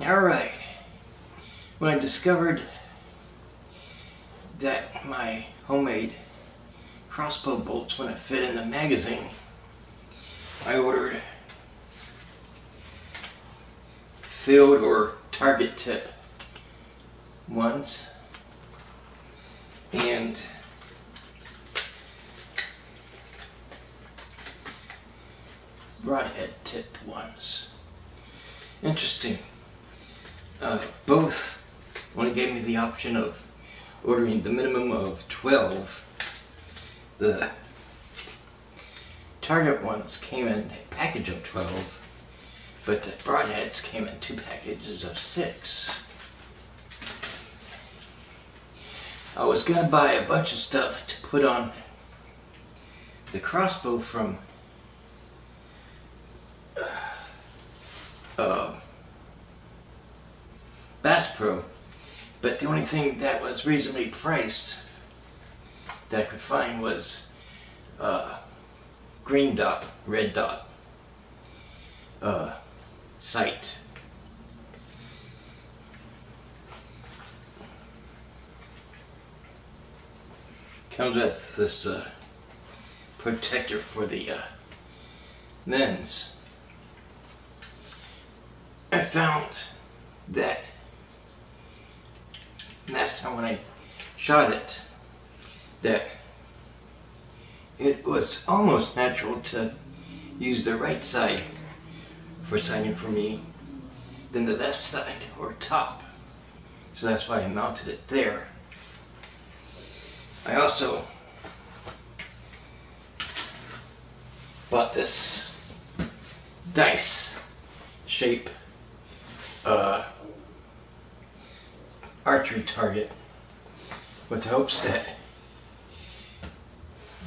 Alright. When I discovered that my homemade crossbow bolts wouldn't fit in the magazine, I ordered field or target tip ones and broadhead tipped ones. Interesting. Uh, both only gave me the option of ordering the minimum of 12. The Target ones came in a package of 12, but the broadheads came in two packages of six. I was gonna buy a bunch of stuff to put on the crossbow from uh, Bass Pro, but the only thing that was reasonably priced that I could find was uh, green dot, red dot uh, sight. Comes with this uh, protector for the uh, lens. I found that last time when I shot it, that it was almost natural to use the right side for sighting for me than the left side or top. So that's why I mounted it there. I also bought this dice shape uh, target with the hopes that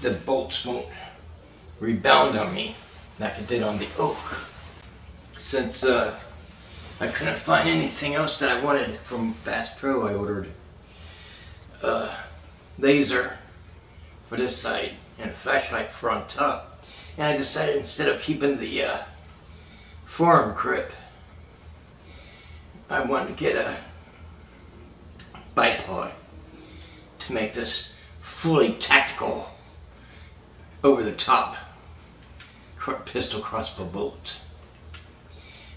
the bolts won't rebound on me like it did on the oak. Since uh, I couldn't find anything else that I wanted from Bass Pro, I ordered a laser for this side and a flashlight for on top. And I decided instead of keeping the uh, forearm grip, I wanted to get a bipod to make this fully tactical over the top pistol crossbow bolt.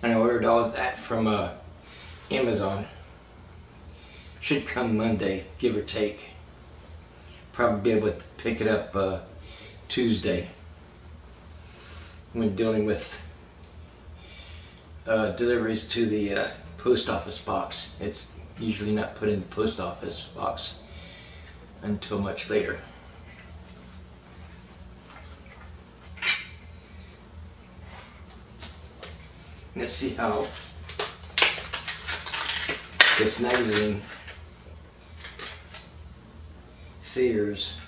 And I ordered all of that from uh, Amazon. Should come Monday, give or take. Probably be able to pick it up uh, Tuesday when dealing with uh, deliveries to the uh, post office box. It's usually not put in the post office box until much later. Let's see how this magazine fares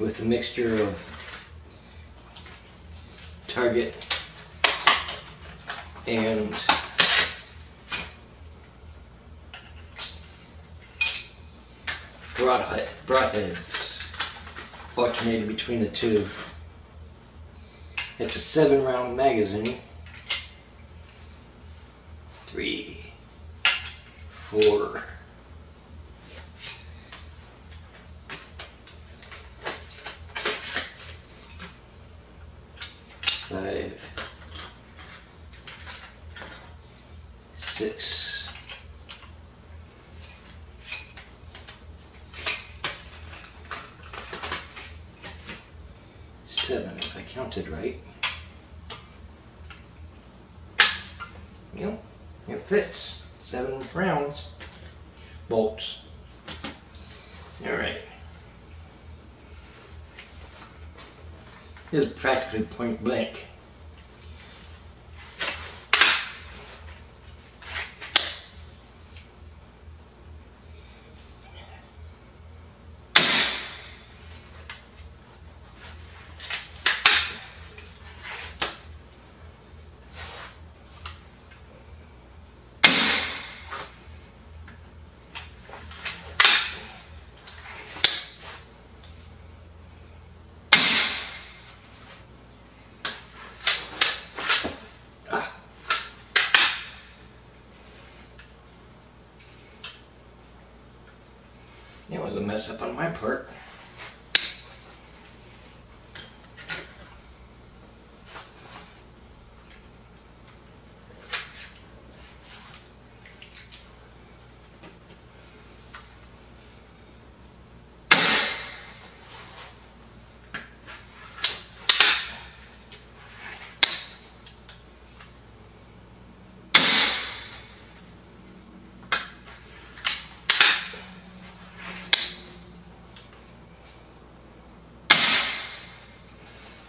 with a mixture of Target and broadhead, broadheads alternating between the two. It's a seven round magazine. Three, four, five, six, seven, if I counted right. Yep, it fits. Seven rounds. Bolts. Alright. This is practically point blank. Was a mess up on my part.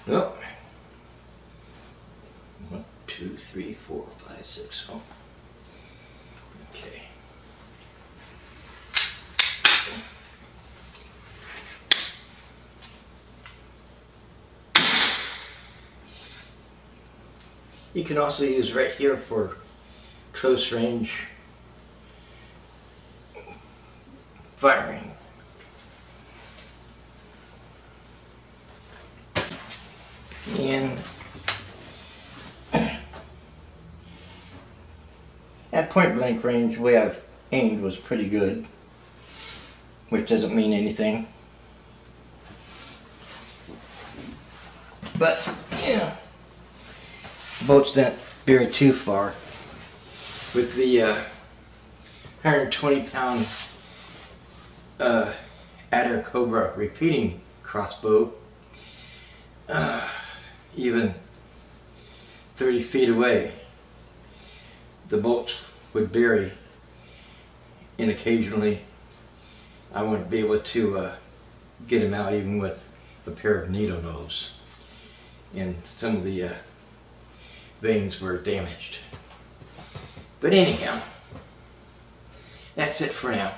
Oh. One, two, three, four, five, six. Oh. Okay. You can also use right here for close range firing. And at point blank range, the way I've aimed was pretty good, which doesn't mean anything. But, yeah boats don't veer too far. With the uh, 120 pound uh, Adder Cobra repeating crossbow, uh, even 30 feet away, the boats would bury, and occasionally I wouldn't be able to uh, get them out even with a pair of needle nose. And some of the uh, vanes were damaged. But anyhow, that's it for now.